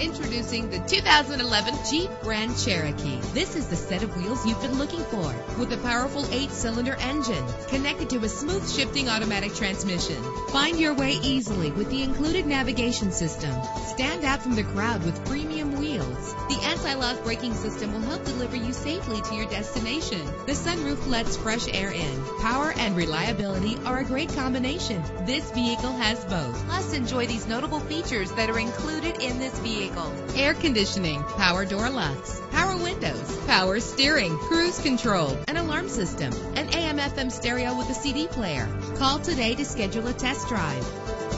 Introducing the 2011 Jeep Grand Cherokee. This is the set of wheels you've been looking for with a powerful eight-cylinder engine connected to a smooth shifting automatic transmission. Find your way easily with the included navigation system. Stand out from the crowd with premium wheels. The anti-lock braking system will help deliver you safely to your destination. The sunroof lets fresh air in. Power and reliability are a great combination. This vehicle has both. Plus, enjoy these notable features that are included in this vehicle. Air conditioning, power door locks, power windows, power steering, cruise control, an alarm system, an AM FM stereo with a CD player. Call today to schedule a test drive.